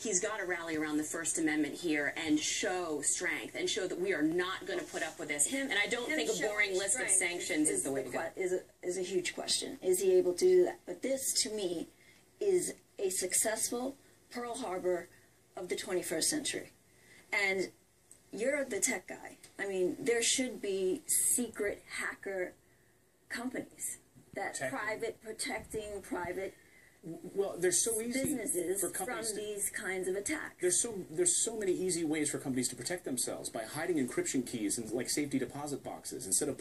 he's got to rally around the First Amendment here and show strength and show that we are not going to put up with this. Him- and I don't him think a boring list of sanctions is, the way to go. Is a, is a huge question. Is he able to do that? But this, to me, is a successful Pearl Harbor of the 21st century. And you're the tech guy. I mean, there should be secret hacker companies that Protecting. private protecting private Well, there's so easy businesses for from companies. to- these kinds of attacks. there's so there's so many easy ways for companies to protect themselves by hiding encryption keys in like safety deposit boxes instead of